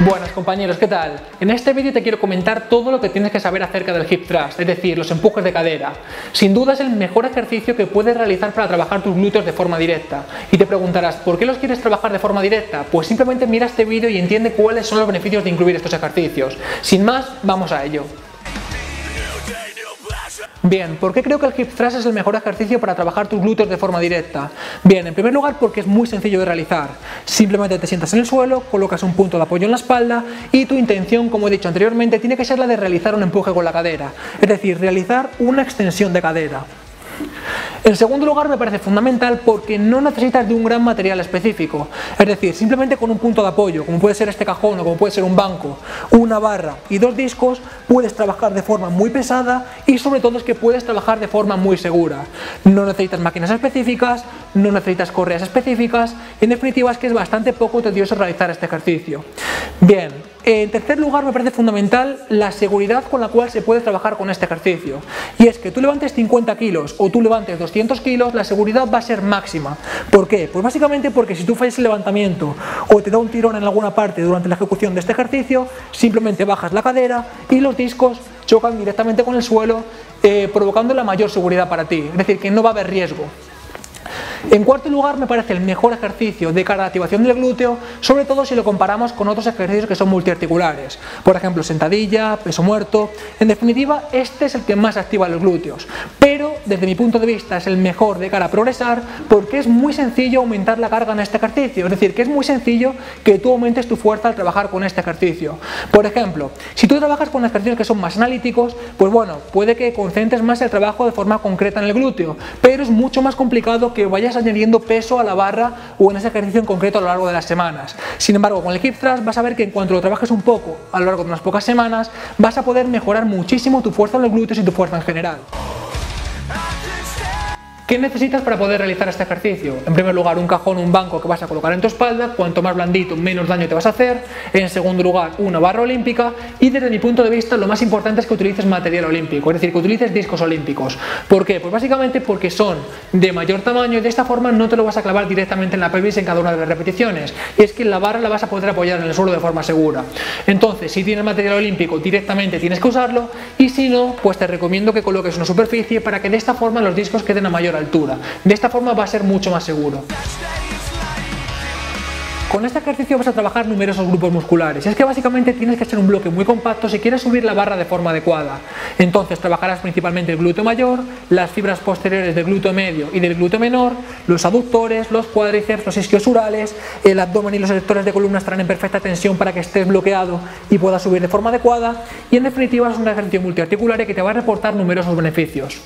Buenas compañeros, ¿qué tal? En este vídeo te quiero comentar todo lo que tienes que saber acerca del hip thrust, es decir, los empujes de cadera. Sin duda es el mejor ejercicio que puedes realizar para trabajar tus glúteos de forma directa. Y te preguntarás, ¿por qué los quieres trabajar de forma directa? Pues simplemente mira este vídeo y entiende cuáles son los beneficios de incluir estos ejercicios. Sin más, vamos a ello. Bien, ¿por qué creo que el hip thrust es el mejor ejercicio para trabajar tus glúteos de forma directa? Bien, en primer lugar porque es muy sencillo de realizar. Simplemente te sientas en el suelo, colocas un punto de apoyo en la espalda y tu intención, como he dicho anteriormente, tiene que ser la de realizar un empuje con la cadera, es decir, realizar una extensión de cadera. En segundo lugar me parece fundamental porque no necesitas de un gran material específico, es decir, simplemente con un punto de apoyo, como puede ser este cajón o como puede ser un banco, una barra y dos discos, puedes trabajar de forma muy pesada y sobre todo es que puedes trabajar de forma muy segura. No necesitas máquinas específicas, no necesitas correas específicas y en definitiva es que es bastante poco tedioso realizar este ejercicio. Bien, en tercer lugar, me parece fundamental la seguridad con la cual se puede trabajar con este ejercicio. Y es que tú levantes 50 kilos o tú levantes 200 kilos, la seguridad va a ser máxima. ¿Por qué? Pues básicamente porque si tú fallas el levantamiento o te da un tirón en alguna parte durante la ejecución de este ejercicio, simplemente bajas la cadera y los discos chocan directamente con el suelo, eh, provocando la mayor seguridad para ti. Es decir, que no va a haber riesgo. En cuarto lugar, me parece el mejor ejercicio de cara a la activación del glúteo, sobre todo si lo comparamos con otros ejercicios que son multiarticulares. Por ejemplo, sentadilla, peso muerto. En definitiva, este es el que más activa los glúteos. Pero, desde mi punto de vista, es el mejor de cara a progresar porque es muy sencillo aumentar la carga en este ejercicio. Es decir, que es muy sencillo que tú aumentes tu fuerza al trabajar con este ejercicio. Por ejemplo, si tú trabajas con ejercicios que son más analíticos, pues bueno, puede que concentres más el trabajo de forma concreta en el glúteo, pero es mucho más complicado que vayas añadiendo peso a la barra o en ese ejercicio en concreto a lo largo de las semanas. Sin embargo, con el hip thrust vas a ver que en cuanto lo trabajes un poco a lo largo de unas pocas semanas, vas a poder mejorar muchísimo tu fuerza en los glúteos y tu fuerza en general. ¿Qué necesitas para poder realizar este ejercicio? En primer lugar, un cajón, un banco que vas a colocar en tu espalda, cuanto más blandito, menos daño te vas a hacer. En segundo lugar, una barra olímpica y desde mi punto de vista lo más importante es que utilices material olímpico, es decir, que utilices discos olímpicos. ¿Por qué? Pues básicamente porque son de mayor tamaño y de esta forma no te lo vas a clavar directamente en la pelvis en cada una de las repeticiones. Y es que la barra la vas a poder apoyar en el suelo de forma segura. Entonces, si tienes material olímpico directamente tienes que usarlo y si no, pues te recomiendo que coloques una superficie para que de esta forma los discos queden a mayor altura. De esta forma va a ser mucho más seguro. Con este ejercicio vas a trabajar numerosos grupos musculares. Es que básicamente tienes que hacer un bloque muy compacto si quieres subir la barra de forma adecuada. Entonces trabajarás principalmente el glúteo mayor, las fibras posteriores del glúteo medio y del glúteo menor, los aductores, los cuádriceps, los isquiosurales, el abdomen y los sectores de columna estarán en perfecta tensión para que estés bloqueado y puedas subir de forma adecuada. Y en definitiva es un ejercicio multiarticular que te va a reportar numerosos beneficios.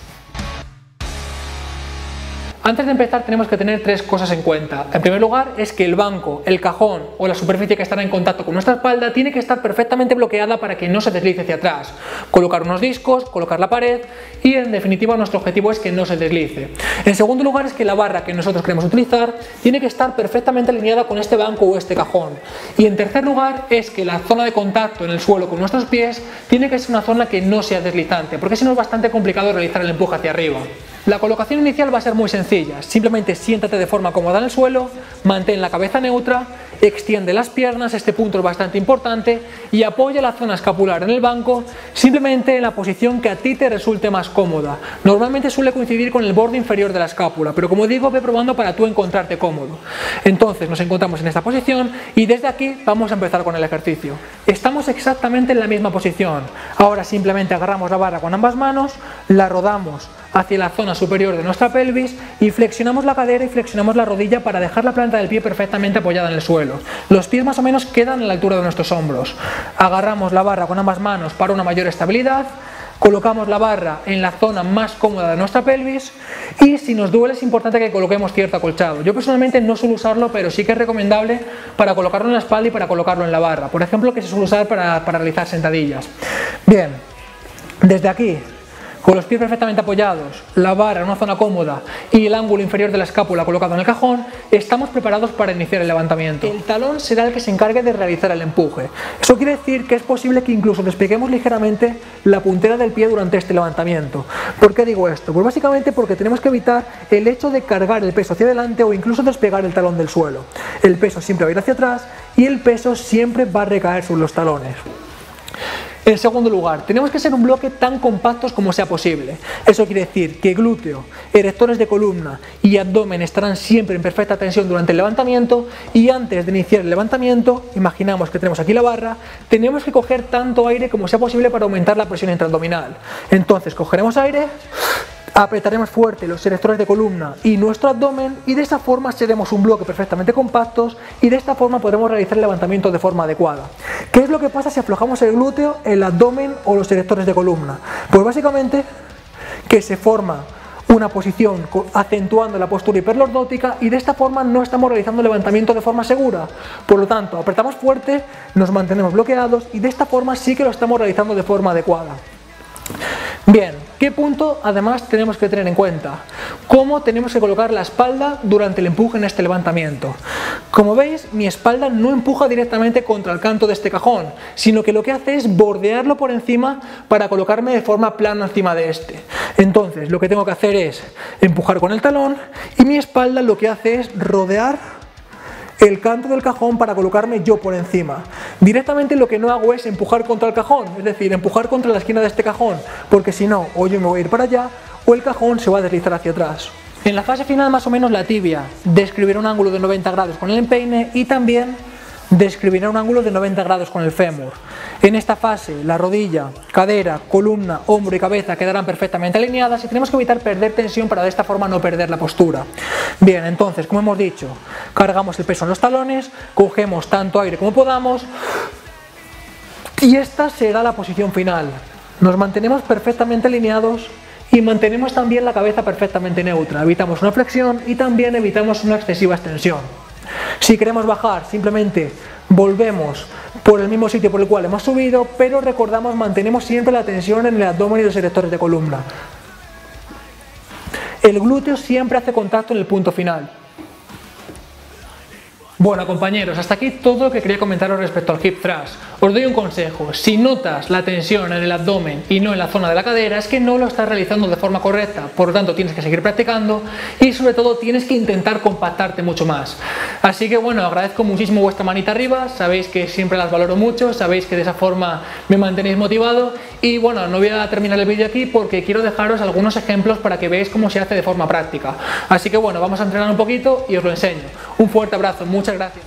Antes de empezar tenemos que tener tres cosas en cuenta. En primer lugar es que el banco, el cajón o la superficie que estará en contacto con nuestra espalda tiene que estar perfectamente bloqueada para que no se deslice hacia atrás. Colocar unos discos, colocar la pared y en definitiva nuestro objetivo es que no se deslice. En segundo lugar es que la barra que nosotros queremos utilizar tiene que estar perfectamente alineada con este banco o este cajón. Y en tercer lugar es que la zona de contacto en el suelo con nuestros pies tiene que ser una zona que no sea deslizante, porque si no es bastante complicado realizar el empuje hacia arriba. La colocación inicial va a ser muy sencilla, simplemente siéntate de forma cómoda en el suelo, mantén la cabeza neutra, extiende las piernas, este punto es bastante importante, y apoya la zona escapular en el banco, simplemente en la posición que a ti te resulte más cómoda. Normalmente suele coincidir con el borde inferior de la escápula, pero como digo, ve probando para tú encontrarte cómodo. Entonces nos encontramos en esta posición y desde aquí vamos a empezar con el ejercicio. Estamos exactamente en la misma posición. Ahora simplemente agarramos la barra con ambas manos, la rodamos hacia la zona superior de nuestra pelvis y flexionamos la cadera y flexionamos la rodilla para dejar la planta del pie perfectamente apoyada en el suelo. Los pies más o menos quedan a la altura de nuestros hombros. Agarramos la barra con ambas manos para una mayor estabilidad, colocamos la barra en la zona más cómoda de nuestra pelvis y si nos duele es importante que coloquemos cierto acolchado. Yo personalmente no suelo usarlo, pero sí que es recomendable para colocarlo en la espalda y para colocarlo en la barra. Por ejemplo, que se suele usar para, para realizar sentadillas. Bien, desde aquí con los pies perfectamente apoyados, la barra en una zona cómoda y el ángulo inferior de la escápula colocado en el cajón, estamos preparados para iniciar el levantamiento. El talón será el que se encargue de realizar el empuje. Eso quiere decir que es posible que incluso despeguemos ligeramente la puntera del pie durante este levantamiento. ¿Por qué digo esto? Pues básicamente porque tenemos que evitar el hecho de cargar el peso hacia adelante o incluso despegar el talón del suelo. El peso siempre va a ir hacia atrás y el peso siempre va a recaer sobre los talones. En segundo lugar, tenemos que ser un bloque tan compactos como sea posible. Eso quiere decir que glúteo, erectores de columna y abdomen estarán siempre en perfecta tensión durante el levantamiento y antes de iniciar el levantamiento, imaginamos que tenemos aquí la barra, tenemos que coger tanto aire como sea posible para aumentar la presión intraabdominal. Entonces cogeremos aire, apretaremos fuerte los erectores de columna y nuestro abdomen y de esta forma seremos un bloque perfectamente compactos y de esta forma podremos realizar el levantamiento de forma adecuada. ¿Qué es lo que pasa si aflojamos el glúteo, el abdomen o los erectores de columna? Pues básicamente que se forma una posición acentuando la postura hiperlordótica y de esta forma no estamos realizando el levantamiento de forma segura. Por lo tanto, apretamos fuerte, nos mantenemos bloqueados y de esta forma sí que lo estamos realizando de forma adecuada. Bien, ¿qué punto además tenemos que tener en cuenta? ¿Cómo tenemos que colocar la espalda durante el empuje en este levantamiento? Como veis, mi espalda no empuja directamente contra el canto de este cajón, sino que lo que hace es bordearlo por encima para colocarme de forma plana encima de este. Entonces, lo que tengo que hacer es empujar con el talón y mi espalda lo que hace es rodear el canto del cajón para colocarme yo por encima. Directamente lo que no hago es empujar contra el cajón, es decir, empujar contra la esquina de este cajón, porque si no, o yo me voy a ir para allá, o el cajón se va a deslizar hacia atrás. En la fase final más o menos la tibia describirá un ángulo de 90 grados con el empeine y también describirá un ángulo de 90 grados con el fémur. En esta fase, la rodilla, cadera, columna, hombro y cabeza quedarán perfectamente alineadas y tenemos que evitar perder tensión para de esta forma no perder la postura. Bien, entonces, como hemos dicho, cargamos el peso en los talones, cogemos tanto aire como podamos y esta será la posición final. Nos mantenemos perfectamente alineados y mantenemos también la cabeza perfectamente neutra. Evitamos una flexión y también evitamos una excesiva extensión. Si queremos bajar, simplemente volvemos por el mismo sitio por el cual hemos subido, pero recordamos, mantenemos siempre la tensión en el abdomen y los erectores de columna. El glúteo siempre hace contacto en el punto final. Bueno compañeros, hasta aquí todo lo que quería comentaros respecto al hip thrust. Os doy un consejo, si notas la tensión en el abdomen y no en la zona de la cadera es que no lo estás realizando de forma correcta, por lo tanto tienes que seguir practicando y sobre todo tienes que intentar compactarte mucho más. Así que bueno, agradezco muchísimo vuestra manita arriba, sabéis que siempre las valoro mucho, sabéis que de esa forma me mantenéis motivado y bueno, no voy a terminar el vídeo aquí porque quiero dejaros algunos ejemplos para que veáis cómo se hace de forma práctica. Así que bueno, vamos a entrenar un poquito y os lo enseño. Un fuerte abrazo, muchas gracias.